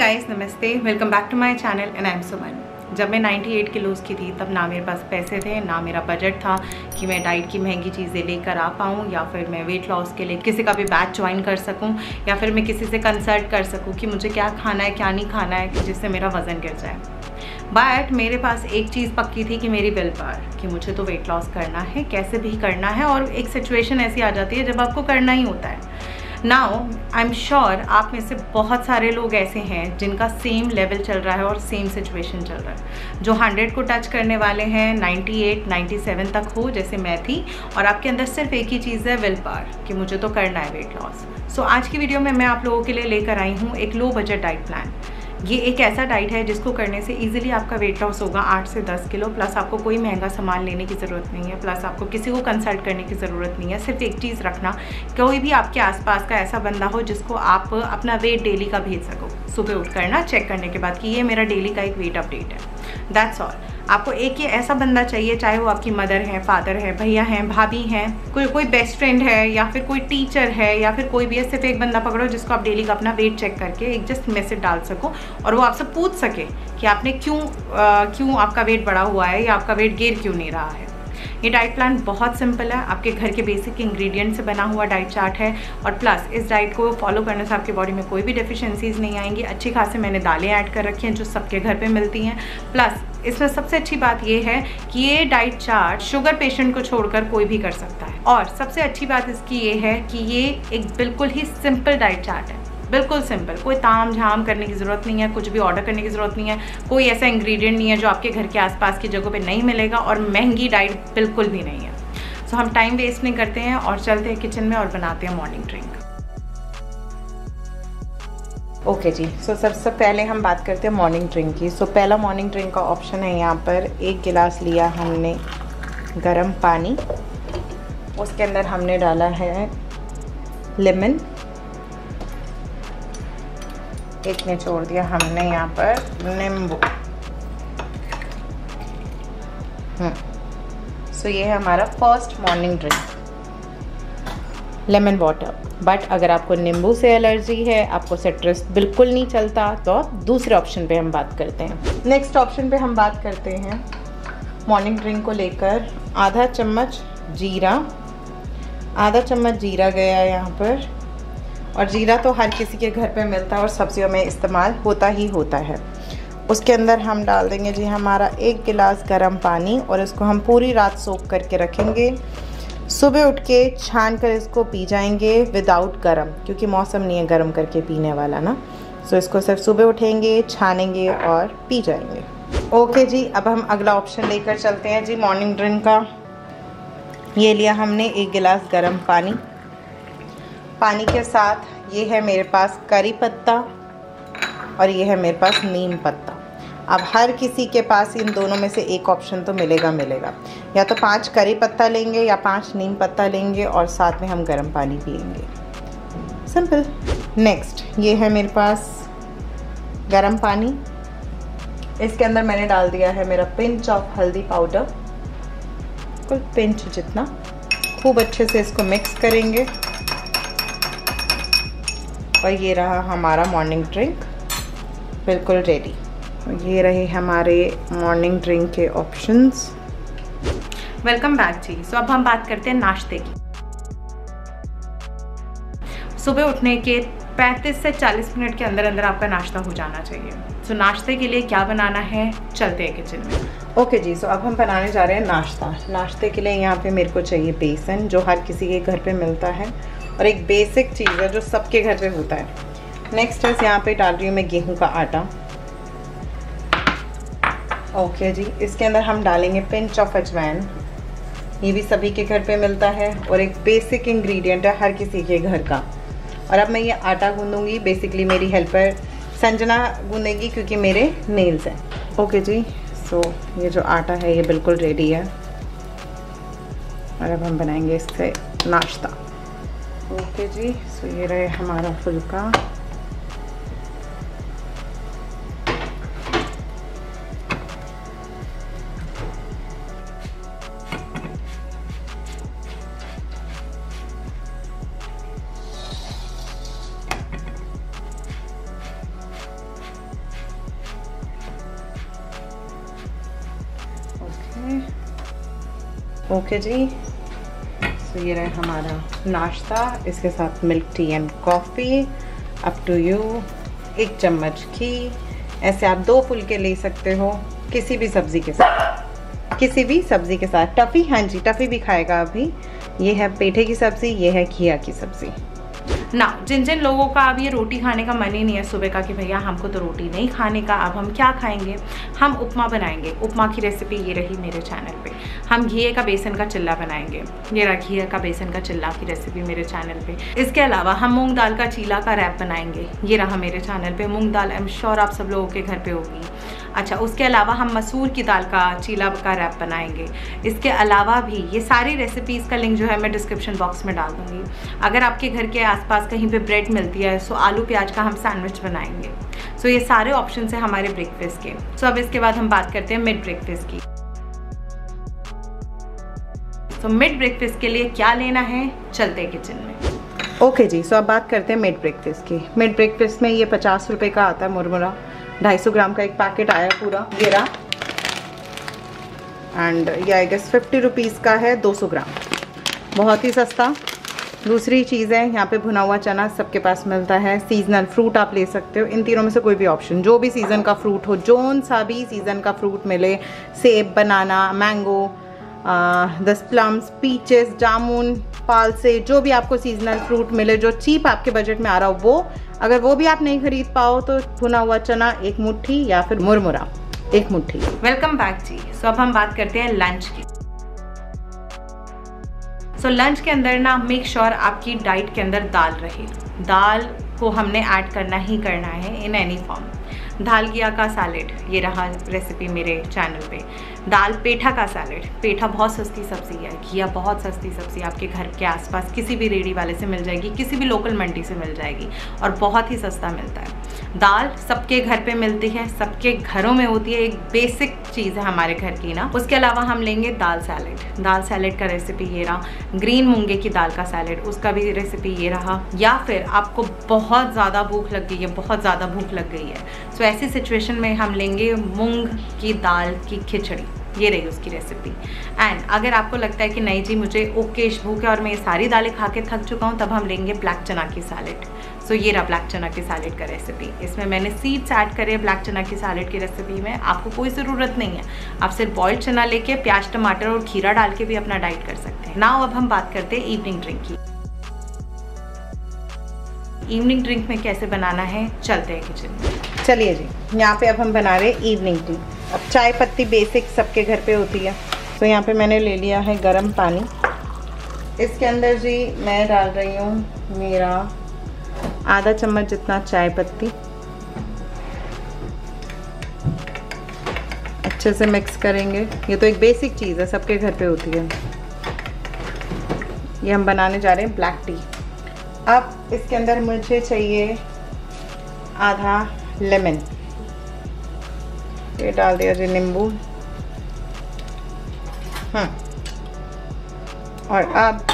Guys नमस्ते welcome back to my channel and I am Suman जब मैं 98 kilos की थी, तब ना मेरे पास पैसे थे, ना मेरा बजट था कि मैं डाइट की महँगी चीज़ें लेकर आ पाऊँ, या फिर मैं वेट लॉस के लिए किसी का भी बैच ज्वाइन कर सकूँ, या फिर मैं किसी से कंसल्ट कर सकूँ कि मुझे क्या खाना है, क्या नहीं खाना है जिससे मेरा वज़न गिर जाए। बट मेरे पास एक चीज़ पक्की थी कि मेरी विल पावर कि मुझे तो वेट लॉस करना है, कैसे भी करना है, और एक सिचुएशन ऐसी आ जाती है जब आपको करना ही होता है। नाउ आई एम श्योर आप में से बहुत सारे लोग ऐसे हैं जिनका सेम लेवल चल रहा है और सेम सिचुएशन चल रहा है। जो 100 को टच करने वाले हैं 98, 97 तक हो जैसे मैं थी और आपके अंदर सिर्फ़ एक ही चीज़ है विल पार कि मुझे तो करना है वेट लॉस सो so, आज की वीडियो में मैं आप लोगों के लिए लेकर आई हूँ एक लो बजट डाइट प्लान ये एक ऐसा डाइट है जिसको करने से इजीली आपका वेट लॉस होगा आठ से दस किलो प्लस आपको कोई महँगा सामान लेने की ज़रूरत नहीं है प्लस आपको किसी को कंसल्ट करने की ज़रूरत नहीं है। सिर्फ़ एक चीज़ रखना, कोई भी आपके आसपास का ऐसा बंदा हो जिसको आप अपना वेट डेली का भेज सको। सुबह उठ करना चेक करने के बाद कि ये मेरा डेली का एक वेट अपडेट है। दैट्स ऑल आपको एक ही ऐसा बंदा चाहिए, चाहे वो आपकी मदर है फादर है, भैया हैं, भाभी हैं, कोई कोई बेस्ट फ्रेंड है, या फिर कोई टीचर है, या फिर कोई भी है, सिर्फ़ एक बंदा पकड़ो जिसको आप डेली का अपना वेट चेक करके एक जस्ट मैसेज डाल सको और वो आपसे पूछ सके कि आपने क्यों क्यों आपका वेट बढ़ा हुआ है या आपका वेट गिर क्यों नहीं रहा है। ये डाइट प्लान बहुत सिंपल है। आपके घर के बेसिक इंग्रेडिएंट से बना हुआ डाइट चार्ट है और प्लस इस डाइट को फॉलो करने से आपकी बॉडी में कोई भी डेफिशिएंसीज नहीं आएँगी। अच्छी खासी मैंने दालें ऐड कर रखी हैं जो सबके घर पर मिलती हैं। प्लस इसमें सबसे अच्छी बात यह है कि ये डाइट चार्ट शुगर पेशेंट को छोड़कर कोई भी कर सकता है। और सबसे अच्छी बात इसकी ये है कि ये एक बिल्कुल ही सिंपल डाइट चार्ट है। बिल्कुल सिंपल कोई ताम झाम करने की ज़रूरत नहीं है कुछ भी ऑर्डर करने की ज़रूरत नहीं है कोई ऐसा इंग्रेडिएंट नहीं है जो आपके घर के आसपास की जगहों पे नहीं मिलेगा और महँगी डाइट बिल्कुल भी नहीं है। सो so, हम टाइम वेस्ट नहीं करते हैं और चलते हैं किचन में और बनाते हैं मॉर्निंग ड्रिंक ओके okay जी सो so, सबसे पहले हम बात करते हैं मॉर्निंग ड्रिंक की। सो so, पहला मॉर्निंग ड्रिंक का ऑप्शन है यहाँ पर एक गिलास लिया हमने गरम पानी उसके अंदर हमने डाला है लेमन एक ने छोड़ दिया हमने यहाँ पर, नींबू। सो ये है हमारा first morning drink lemon water but अगर आपको नींबू से एलर्जी है, आपको सिट्रस बिल्कुल नहीं चलता तो आप दूसरे ऑप्शन पे हम बात करते हैं। नेक्स्ट ऑप्शन पे हम बात करते हैं। मॉर्निंग ड्रिंक को लेकर आधा चम्मच जीरा। आधा चम्मच जीरा गया यहाँ पर। और जीरा तो हर किसी के घर पे मिलता है और सब्जियों में इस्तेमाल होता ही होता है। उसके अंदर हम डाल देंगे जी हमारा एक गिलास गर्म पानी और इसको हम पूरी रात सोख करके रखेंगे। सुबह उठ के छान कर इसको पी जाएँगे विदाउट गर्म, क्योंकि मौसम नहीं है गर्म करके पीने वाला ना। सो इसको सिर्फ़ सुबह उठेंगे, छानेंगे और पी जाएँगे। ओके जी, अब हम अगला ऑप्शन लेकर चलते हैं जी मॉर्निंग ड्रिंक का। ये लिया हमने एक गिलास गर्म पानी। पानी के साथ ये है मेरे पास करी पत्ता और ये है मेरे पास नीम पत्ता। अब हर किसी के पास इन दोनों में से एक ऑप्शन तो मिलेगा मिलेगा। या तो पाँच करी पत्ता लेंगे या पाँच नीम पत्ता लेंगे और साथ में हम गर्म पानी पियेंगे। सिंपल नेक्स्ट ये है मेरे पास गर्म पानी। इसके अंदर मैंने डाल दिया है मेरा पिंच ऑफ़ हल्दी पाउडर कुल पिंच जितना। खूब अच्छे से इसको मिक्स करेंगे। और ये रहा हमारा मॉर्निंग ड्रिंक बिल्कुल रेडी ये रहे हमारे मॉर्निंग ड्रिंक के ऑप्शंस वेलकम बैक जी। सो अब हम बात करते हैं नाश्ते की। सुबह उठने के 35 से 40 मिनट के अंदर अंदर आपका नाश्ता हो जाना चाहिए। सो so, नाश्ते के लिए क्या बनाना है चलते हैं किचन में। ओके okay जी। सो so अब हम बनाने जा रहे हैं नाश्ता। नाश्ते के लिए यहाँ पे मेरे को चाहिए बेसन जो हर किसी के घर पे मिलता है। और एक बेसिक चीज़ है जो सबके घर पे होता है। नेक्स्ट है यहाँ पे डाल रही हूँ मैं गेहूँ का आटा। ओके जी इसके अंदर हम डालेंगे पिंच ऑफ़ अजवैन ये भी सभी के घर पे मिलता है और एक बेसिक इंग्रेडिएंट है हर किसी के घर का। और अब मैं ये आटा गूंदूँगी बेसिकली मेरी हेल्पर संजना गूंदेगी क्योंकि मेरे नेल्स हैं। ओके जी सो so, ये जो आटा है ये बिल्कुल रेडी है। और अब हम बनाएँगे इससे नाश्ता। ओके जी सो ये रहे हमारा फुलका। ओके। okay जी। तो ये रहा हमारा नाश्ता। इसके साथ milk tea and coffee up to you एक चम्मच घी। ऐसे आप दो फुलके ले सकते हो किसी भी सब्ज़ी के साथ। किसी भी सब्ज़ी के साथ। टफ़ी हाँ जी, टफ़ी भी खाएगा अभी। ये है पेठे की सब्ज़ी, ये है घिया की सब्ज़ी। ना, जिन जिन लोगों का अब ये रोटी खाने का मन ही नहीं है सुबह का कि भैया हमको तो रोटी नहीं खाने का, अब हम क्या खाएँगे? हम उपमा बनाएँगे। उपमा की रेसिपी ये रही मेरे चैनल पे। हम घी का बेसन का चिल्ला बनाएँगे। ये रहा घी का बेसन का चिल्ला की रेसिपी मेरे चैनल पे। इसके अलावा हम मूंग दाल का चीला का रैप बनाएँगे। ये रहा मेरे चैनल पे। मूंग दाल आई एम श्योर आप सब लोगों के घर पे होगी। अच्छा उसके अलावा हम मसूर की दाल का चीला का रैप बनाएँगे। इसके अलावा भी ये सारी रेसिपीज़ का लिंक जो है मैं डिस्क्रिप्शन बॉक्स में डाल दूँगी। अगर आपके घर के आसपास कहीं पे ब्रेड मिलती है सो आलू प्याज का हम सैंडविच बनाएँगे। सो ये सारे ऑप्शन हैं हमारे ब्रेकफेस्ट के। सो अब इसके बाद हम बात करते हैं मिड ब्रेकफेस्ट की। तो मिड ब्रेकफेस्ट के लिए क्या लेना है? चलते किचन में। ओके जी सो अब बात करते हैं मिड ब्रेकफेस्ट की। मिड ब्रेकफेस्ट में ये पचास रुपये का आता है मुरमुरा। 250 ग्राम का एक पैकेट आया पूरा रहा एंड ये आई गेस फिफ्टी रुपीज़ का है 200 ग्राम। बहुत ही सस्ता। दूसरी चीज़ है, यहाँ पे भुना हुआ चना सबके पास मिलता है। सीजनल फ्रूट आप ले सकते हो। इन तीनों में से कोई भी ऑप्शन जो भी सीज़न का फ्रूट हो, जोन सा भी सीज़न का फ्रूट मिले। सेब बनाना मैंगो दस प्लम्स पीचेस जामुन पाल से जो भी आपको सीजनल फ्रूट मिले जो चीप आपके बजट में आ रहा हो वो अगर वो भी आप नहीं खरीद पाओ तो भुना हुआ चना एक मुट्ठी या फिर मुरमुरा एक मुट्ठी। वेलकम बैक जी। सो अब हम बात करते हैं लंच की। सो so, लंच के अंदर ना मेक श्योर sure आपकी डाइट के अंदर दाल रहे। दाल को हमने ऐड करना ही करना है इन एनी फॉर्म दाल गिया का सैलेड ये रहा रेसिपी मेरे चैनल पे। दाल पेठा का सैलेड पेठा बहुत सस्ती सब्ज़ी है, घिया बहुत सस्ती सब्ज़ी आपके घर के आसपास किसी भी रेडी वाले से मिल जाएगी, किसी भी लोकल मंडी से मिल जाएगी और बहुत ही सस्ता मिलता है। दाल सबके घर पे मिलती है, सबके घरों में होती है, एक बेसिक चीज़ है हमारे घर की ना। उसके अलावा हम लेंगे दाल सैलेड दाल सैलेड का रेसिपी ये रहा ग्रीन मूँगे की दाल का सैलेड उसका भी रेसिपी ये रहा। या फिर आपको बहुत ज़्यादा भूख लग गई है, बहुत ज़्यादा भूख लग गई है सो ऐसी सिचुएशन में हम लेंगे मूंग की दाल की खिचड़ी। ये रही उसकी रेसिपी एंड अगर आपको लगता है कि नहीं जी, मुझे ओकेश भूख है और मैं ये सारी दालें खा के थक चुका हूँ, तब हम लेंगे ब्लैक चना की सैलेड सो ये रहा ब्लैक चना की सैलेड का रेसिपी इसमें मैंने सीड्स ऐड करे ब्लैक चना की सैलेड की रेसिपी में। आपको कोई ज़रूरत नहीं है। आप सिर्फ़ बॉइल्ड चना लेके प्याज, टमाटर और खीरा डाल के भी अपना डाइट कर सकते हैं। नाउ अब हम बात करते हैं इवनिंग ड्रिंक की। इवनिंग ड्रिंक में कैसे बनाना है? चलते हैं किचन में। चलिए जी, यहाँ पे अब हम बना रहे इवनिंग टी अब चाय पत्ती बेसिक सबके घर पे होती है. तो यहाँ पे मैंने ले लिया है गरम पानी. इसके अंदर जी मैं डाल रही हूँ मेरा आधा चम्मच जितना चाय पत्ती. अच्छे से मिक्स करेंगे. ये तो एक बेसिक चीज़ है, सबके घर पे होती है. ये हम बनाने जा रहे हैं ब्लैक टी अब इसके अंदर मुझे चाहिए आधा लेमन। ये डाल दिया जी नींबू। हाँ। और अब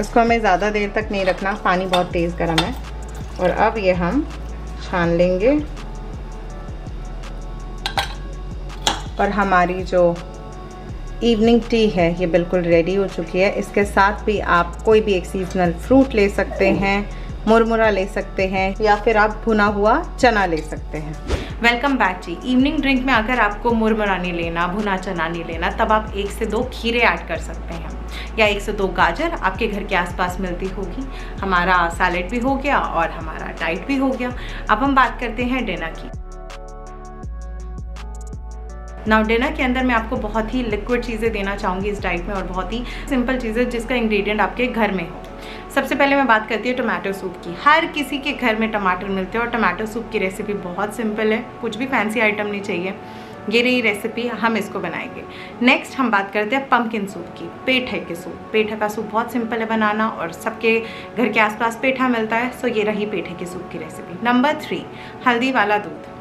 इसको हमें ज़्यादा देर तक नहीं रखना, पानी बहुत तेज़ गर्म है। और अब ये हम छान लेंगे। और हमारी जो इवनिंग टी है, ये बिल्कुल रेडी हो चुकी है। इसके साथ भी आप कोई भी एक सीजनल फ्रूट ले सकते हैं। मुरमुरा ले सकते हैं या फिर आप भुना हुआ चना ले सकते हैं। वेलकम बैक जी। इवनिंग ड्रिंक में अगर आपको मुरमुरा नहीं लेना, भुना चना नहीं लेना, तब आप एक से दो खीरे ऐड कर सकते हैं। या एक से दो गाजर आपके घर के आसपास मिलती होगी। हमारा सैलेड भी हो गया और हमारा डाइट भी हो गया। अब हम बात करते हैं डिनर की। नाउ डिनर के अंदर मैं आपको बहुत ही लिक्विड चीज़ें देना चाहूँगी इस डाइट में और बहुत ही सिंपल चीज़ें जिसका इंग्रेडिएंट आपके घर में हो। सबसे पहले मैं बात करती हूँ टमाटो सूप की। हर किसी के घर में टमाटर मिलते हैं और टमाटो सूप की रेसिपी बहुत सिंपल है। कुछ भी फैंसी आइटम नहीं चाहिए। ये रही रेसिपी हम इसको बनाएँगे। नेक्स्ट हम बात करते हैं पम्पकिन सूप की, पेठे के सूप पेठे का सूप बहुत सिंपल है बनाना और सबके घर के आसपास पेठा मिलता है। सो ये रही पेठे के सूप की रेसिपी नंबर थ्री हल्दी वाला दूध।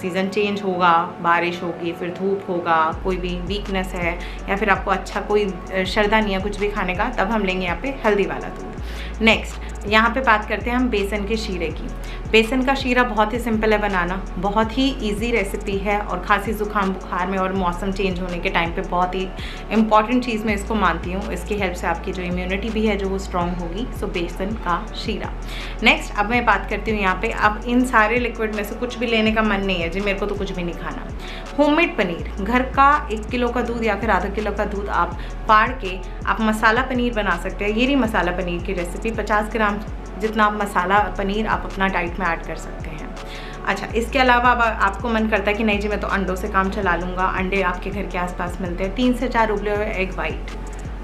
सीज़न चेंज होगा, बारिश होगी, फिर धूप होगा, कोई भी वीकनेस है, या फिर आपको अच्छा कोई शरदा नहीं है कुछ भी खाने का, तब हम लेंगे यहाँ पे हल्दी वाला दूध। नेक्स्ट यहाँ पे बात करते हैं हम बेसन के शीरे की। बेसन का शीरा बहुत ही सिंपल है बनाना। बहुत ही इजी रेसिपी है और खांसी ज़ुकाम, बुखार में और मौसम चेंज होने के टाइम पे बहुत ही इंपॉर्टेंट चीज़ मैं इसको मानती हूँ। इसकी हेल्प से आपकी जो इम्यूनिटी भी है, जो वो स्ट्रॉन्ग होगी। सो बेसन का शीरा। नेक्स्ट अब मैं बात करती हूँ यहाँ पे। अब इन सारे लिक्विड में से कुछ भी लेने का मन नहीं है जी। मेरे को तो कुछ भी नहीं खाना। होममेड पनीर। घर का एक किलो का दूध या फिर आधा किलो का दूध आप फाड़ के आप मसाला पनीर बना सकते हैं। ये रही मसाला पनीर की रेसिपी पचास ग्राम जितना आप मसाला पनीर आप अपना डाइट में ऐड कर सकते हैं। अच्छा इसके अलावा अब आपको मन करता है कि नहीं जी, मैं तो अंडों से काम चला लूँगा। अंडे आपके घर के आसपास मिलते हैं। तीन से चार उबले हुए एग वाइट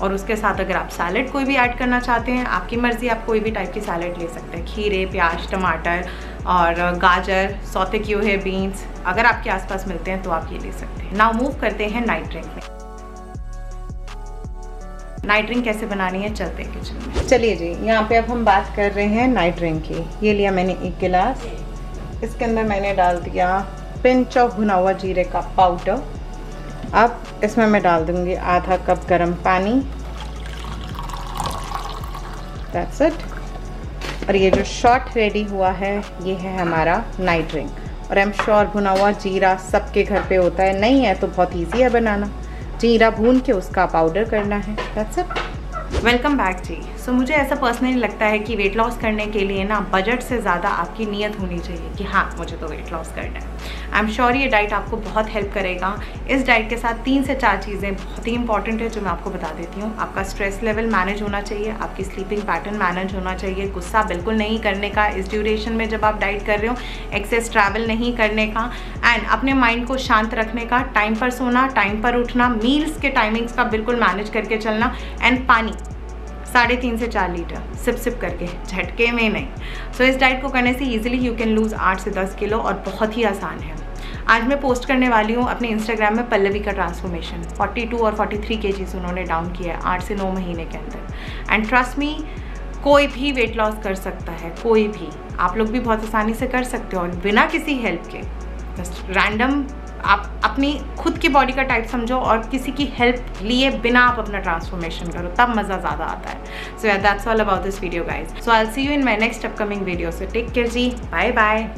और उसके साथ अगर आप सैलड कोई भी ऐड करना चाहते हैं, आपकी मर्ज़ी, आप कोई भी टाइप की सैलड ले सकते हैं। खीरे, प्याज, टमाटर और गाजर, सौते किए हुए बीन्स अगर आपके आसपास मिलते हैं तो आप ये ले सकते हैं। नाउ मूव करते हैं नाइट ड्रिंक में। नाइट ड्रिंक कैसे बनानी है, चलते हैं किचन में। चलिए जी, यहाँ पे अब हम बात कर रहे हैं नाइट ड्रिंक की। ये लिया मैंने एक गिलास। इसके अंदर मैंने डाल दिया पिंच ऑफ़ भुना हुआ जीरे का पाउडर अब इसमें मैं डाल दूँगी आधा कप गर्म पानी। दैट्स इट और ये जो शॉर्ट रेडी हुआ है, ये है हमारा नाइट ड्रिंक और आई एम श्योर भुना हुआ जीरा सबके घर पे होता है, नहीं है तो बहुत ईजी है बनाना. जीरा भून के उसका पाउडर करना है. वेलकम बैक जी. सो मुझे ऐसा पर्सनली लगता है कि वेट लॉस करने के लिए ना बजट से ज़्यादा आपकी नीयत होनी चाहिए कि हाँ मुझे तो वेट लॉस करना है. आई एम श्योर ये डाइट आपको बहुत हेल्प करेगा। इस डाइट के साथ तीन से चार चीज़ें बहुत ही इंपॉर्टेंट है जो मैं आपको बता देती हूँ। आपका स्ट्रेस लेवल मैनेज होना चाहिए, आपकी स्लीपिंग पैटर्न मैनेज होना चाहिए। गुस्सा बिल्कुल नहीं करने का, इस ड्यूरेशन में जब आप डाइट कर रहे हो एक्सेस ट्रैवल नहीं करने का एंड अपने माइंड को शांत रखने का टाइम पर सोना टाइम पर उठना मील्स के टाइमिंग्स का बिल्कुल मैनेज करके चलना एंड पानी। साढ़े तीन से चार लीटर सिप सिप करके झटके में नहीं। सो so, इस डाइट को करने से ईजिली यू कैन लूज़ आठ से दस किलो और बहुत ही आसान है। आज मैं पोस्ट करने वाली हूँ अपने इंस्टाग्राम में पल्लवी का ट्रांसफॉर्मेशन 42 और 43 थ्री उन्होंने डाउन किया है आठ से नौ महीने के अंदर। एंड ट्रस्ट मी कोई भी वेट लॉस कर सकता है कोई भी। आप लोग भी बहुत आसानी से कर सकते हो और बिना किसी हेल्प के। बस रैंडम आप अपनी खुद की बॉडी का टाइप समझो और किसी की हेल्प लिए बिना आप अपना ट्रांसफॉर्मेशन करो, तब मज़ा ज़्यादा आता है। So that's all about this video guys so I see you in my next upcoming video से टेक केयर जी. Bye bye